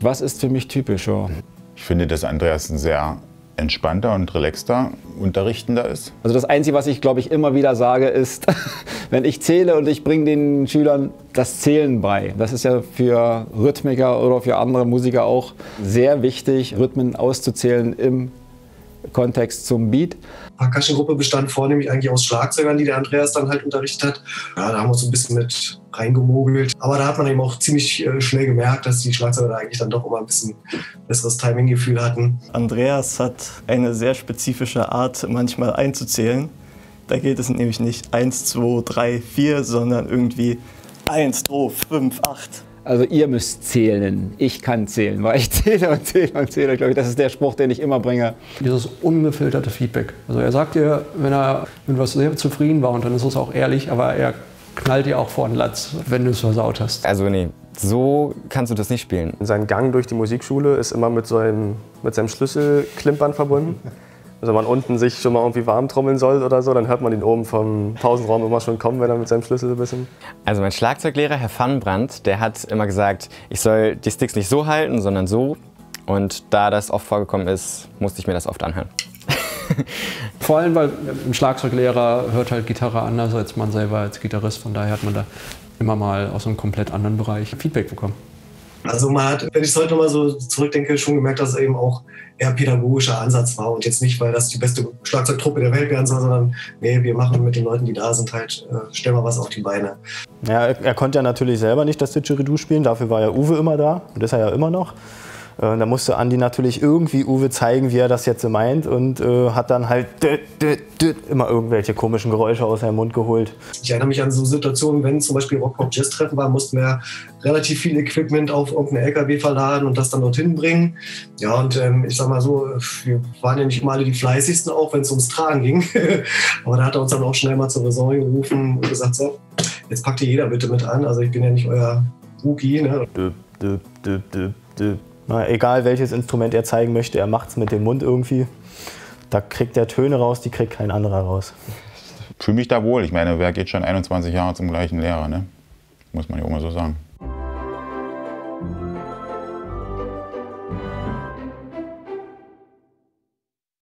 Was ist für mich typischer? Ich finde, dass Andreas ein sehr entspannter und relaxter Unterrichtender ist. Also das Einzige, was ich, glaube ich, immer wieder sage, ist, wenn ich zähle und ich bringe den Schülern das Zählen bei. Das ist ja für Rhythmiker oder für andere Musiker auch sehr wichtig, Rhythmen auszuzählen im Kontext zum Beat. Percussion-Gruppe bestand vornehmlich eigentlich aus Schlagzeugern, die der Andreas dann halt unterrichtet hat. Ja, da haben wir uns ein bisschen mit reingemogelt. Aber da hat man eben auch ziemlich äh, schnell gemerkt, dass die Schlagzeuger da eigentlich dann doch immer ein bisschen besseres Timing-Gefühl hatten. Andreas hat eine sehr spezifische Art, manchmal einzuzählen. Da geht es nämlich nicht 1, 2, 3, 4, sondern irgendwie 1, 2, 5, 8. Also ihr müsst zählen. Ich kann zählen, weil ich zähle und zähle und zähle. Ich glaube, das ist der Spruch, den ich immer bringe. Dieses ungefilterte Feedback. Also er sagt dir, wenn er mit was sehr zufrieden war und dann ist es auch ehrlich, aber er knallt dir auch vor den Latz, wenn du es versaut hast. Also nee, so kannst du das nicht spielen. Sein Gang durch die Musikschule ist immer mit, so einem, mit seinem Schlüsselklimpern verbunden. Also wenn man unten sich schon mal irgendwie warm trommeln soll oder so, dann hört man ihn oben vom Pausenraum immer schon kommen, wenn er mit seinem Schlüssel ein bisschen... Also mein Schlagzeuglehrer, Herr Pfannenbrand, der hat immer gesagt, ich soll die Sticks nicht so halten, sondern so. Und da das oft vorgekommen ist, musste ich mir das oft anhören. Vor allem, weil ein Schlagzeuglehrer hört halt Gitarre anders als man selber als Gitarrist. Von daher hat man da immer mal aus einem komplett anderen Bereich Feedback bekommen. Also man hat, wenn ich es heute noch mal so zurückdenke, schon gemerkt, dass es eben auch eher pädagogischer Ansatz war und jetzt nicht, weil das die beste Schlagzeugtruppe der Welt werden soll, sondern nee, wir machen mit den Leuten, die da sind, halt, äh, stellen wir was auf die Beine. Ja, er, er konnte ja natürlich selber nicht das Didgeridoo spielen, dafür war ja Uwe immer da und ist er ja immer noch. Äh, da musste Andi natürlich irgendwie Uwe zeigen, wie er das jetzt meint und äh, hat dann halt immer irgendwelche komischen Geräusche aus seinem Mund geholt. Ich erinnere mich an so Situationen, wenn zum Beispiel Rock-Pop-Jazz-Treffen war, mussten wir relativ viel Equipment auf irgendeinen LKW verladen und das dann dorthin bringen. Ja, und ähm, ich sag mal so, wir waren ja nicht immer alle die fleißigsten, auch wenn es ums Tragen ging. Aber da hat er uns dann auch schnell mal zur Raison gerufen und gesagt, so, jetzt packt ihr jeder bitte mit an. Also ich bin ja nicht euer Rookie. Ne? Dö, dö, dö, na, egal welches Instrument er zeigen möchte, er macht es mit dem Mund irgendwie. Da kriegt er Töne raus, die kriegt kein anderer raus. Fühle mich da wohl. Ich meine, wer geht schon 21 Jahre zum gleichen Lehrer, ne? Muss man ja auch mal so sagen.